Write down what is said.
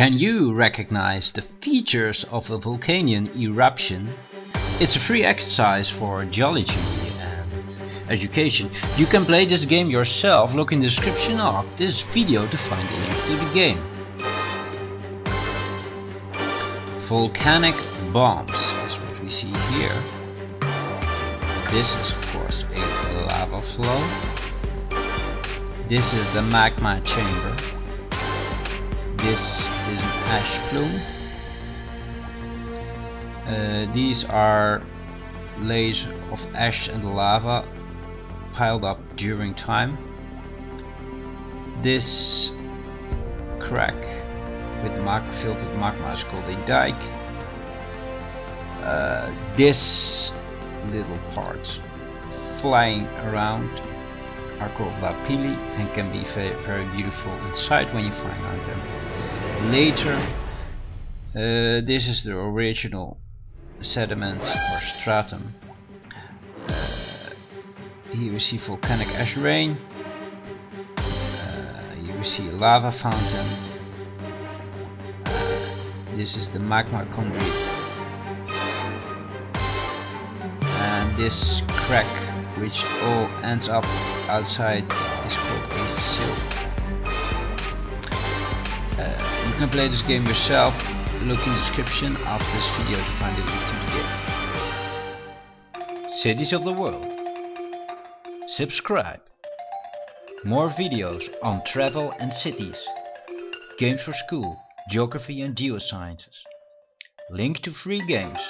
Can you recognize the features of a volcanic eruption? It's a free exercise for geology and education. You can play this game yourself, look in the description of this video to find the link to the game. Volcanic bombs is what we see here. This is of course a lava flow. This is the magma chamber. This is an ash plume. Uh, these are layers of ash and lava piled up during time. This crack with magma filled with magma is called a dike. Uh, this little parts flying around are called lapilli and can be very, very beautiful inside when you find them later. Uh, this is the original sediment or stratum. Uh, here we see volcanic ash rain. Uh, here we see a lava fountain. Uh, this is the magma conduit. And this crack which all ends up outside is called a sill. Play this game yourself look in the description of this video to find the link to the game. Cities of the world. Subscribe. More videos on travel and cities. Games for school, geography and geosciences. Link to free games.